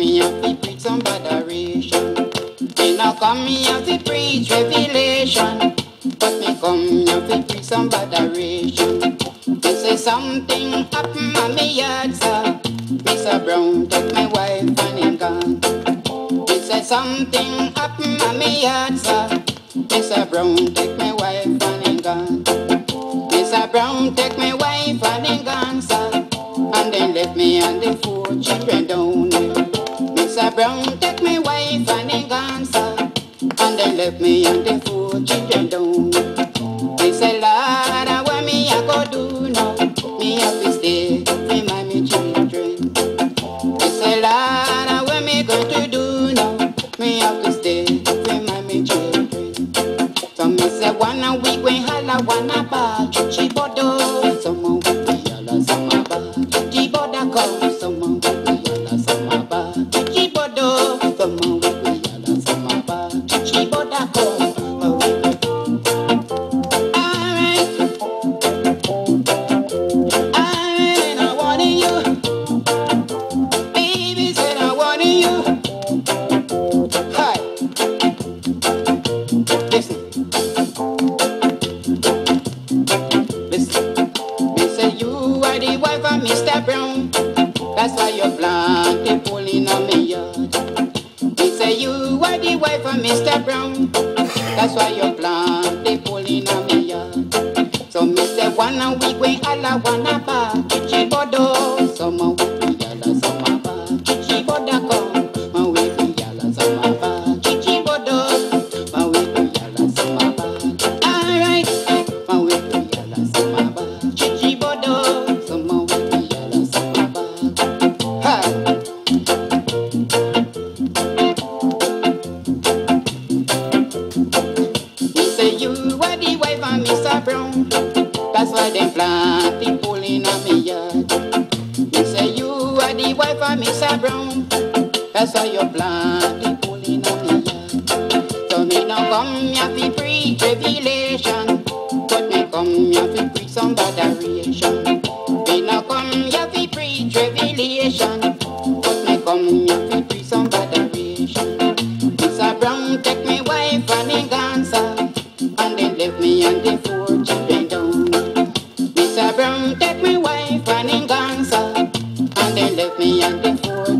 me here to preach some adoration. Me not come here to preach revelation. But me come here to preach some adoration. Me say something happen on me yard, sir. Mr. Brown take my wife and him gone. Me say something happen on me yard, sir. Mr. Brown take my wife and him gone. Mr. Brown take my wife and him gone, sir. And then left me and the four children down Brown take my wife and gone, sir. And then left me and the four children down. Me say, Lord, what me I go do now? Me have to stay with my me children. Me say, Lord, what me going to do now? Me have to stay with my me children. So me say, one a week when holla, one a bar, Mr. Brown. That's why you're Mr. Brown. That's why you're blind, they pulling on me yard. So me say one a week when all wanna buy Chichi Mr. Brown. That's why you planting pulling on me. So me now come here to preach revelation, but me come here to preach some adoration. Me now come here to preach revelation, but me come here then left me and the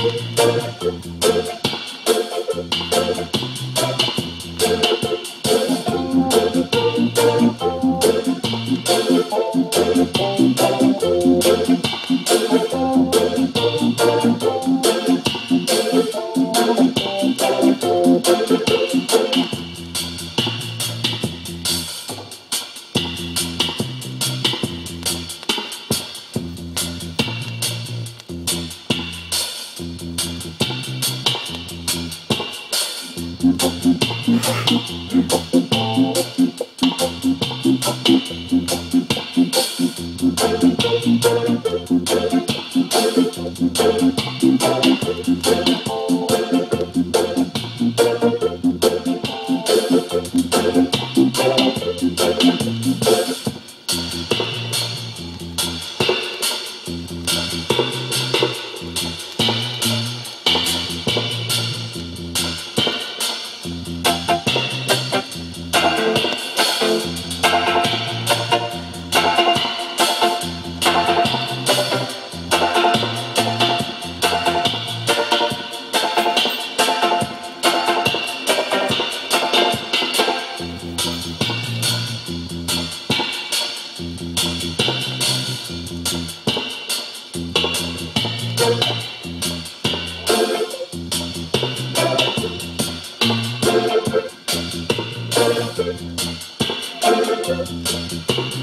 頑張れ。